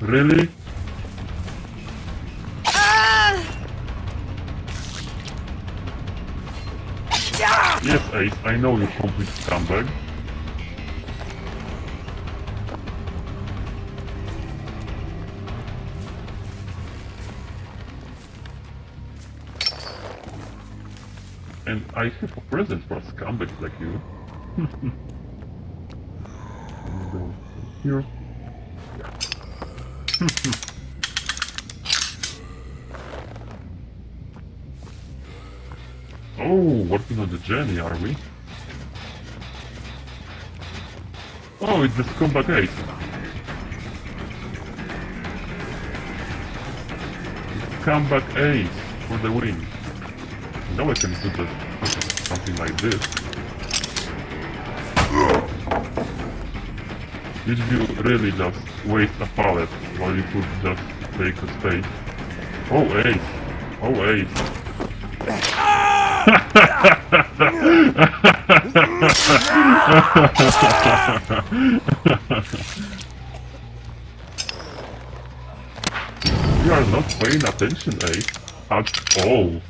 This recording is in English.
Really? Yes, Ace, I know you're complete scumbag. And I have a present for scumbags like you. Here. oh, working on the journey, are we? Oh, it's the scumbag ace. Scumbag ace for the win. Now I can do the, something like this. Did you really just waste a pallet while you could just take a space? Oh, ace! Oh, ace! You are not paying attention, Ace. At all.